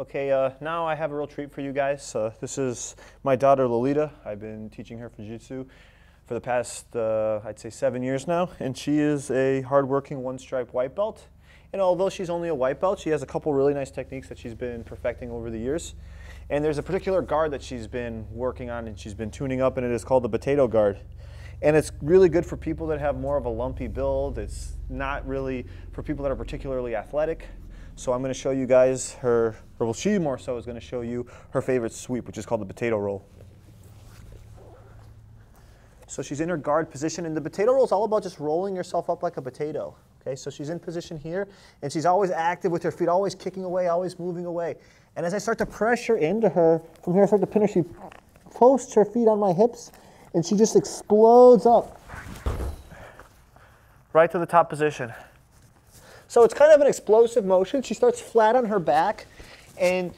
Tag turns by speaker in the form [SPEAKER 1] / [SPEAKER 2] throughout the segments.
[SPEAKER 1] Okay, uh, now I have a real treat for you guys. Uh, this is my daughter Lolita. I've been teaching her Jiu-Jitsu for the past, uh, I'd say, seven years now, and she is a hardworking one-stripe white belt. And although she's only a white belt, she has a couple really nice techniques that she's been perfecting over the years. And there's a particular guard that she's been working on and she's been tuning up, and it is called the potato guard. And it's really good for people that have more of a lumpy build. It's not really for people that are particularly athletic. So I'm going to show you guys her, or well, she more so is going to show you her favorite sweep, which is called the potato roll. So she's in her guard position, and the potato roll is all about just rolling yourself up like a potato. Okay, so she's in position here, and she's always active with her feet, always kicking away, always moving away. And as I start to pressure into her, from here I start to pin her, she posts her feet on my hips, and she just explodes up right to the top position. So it's kind of an explosive motion. She starts flat on her back and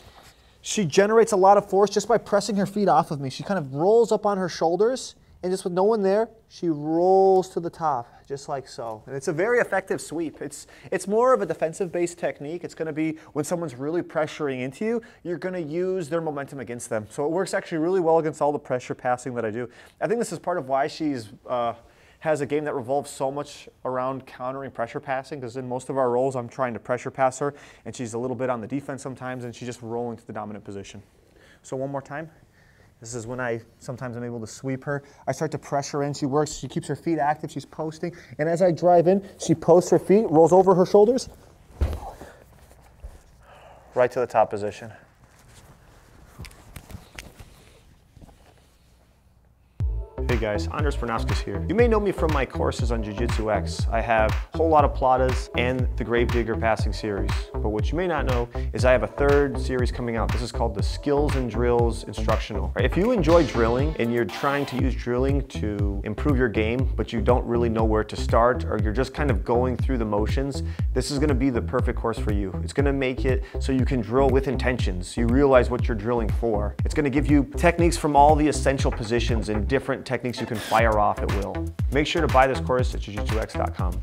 [SPEAKER 1] she generates a lot of force just by pressing her feet off of me. She kind of rolls up on her shoulders and just with no one there, she rolls to the top, just like so. And it's a very effective sweep. It's, it's more of a defensive-based technique. It's gonna be when someone's really pressuring into you, you're gonna use their momentum against them. So it works actually really well against all the pressure passing that I do. I think this is part of why she's uh, has a game that revolves so much around countering pressure passing because in most of our rolls I'm trying to pressure pass her and she's a little bit on the defense sometimes and she's just rolling to the dominant position. So one more time. This is when I sometimes I'm able to sweep her. I start to pressure in. She works. She keeps her feet active. She's posting. And as I drive in, she posts her feet, rolls over her shoulders, right to the top position. Guys, Andris Brunovskis here. You may know me from my courses on Jiu-Jitsu X. I have a whole lot of Platas and the Gravedigger Passing Series. But what you may not know is I have a third series coming out. This is called the Skills and Drills Instructional. If you enjoy drilling and you're trying to use drilling to improve your game, but you don't really know where to start or you're just kind of going through the motions, this is gonna be the perfect course for you. It's gonna make it so you can drill with intentions. You realize what you're drilling for. It's gonna give you techniques from all the essential positions and different techniques you can fire off at will. Make sure to buy this course at jiujitsux.com.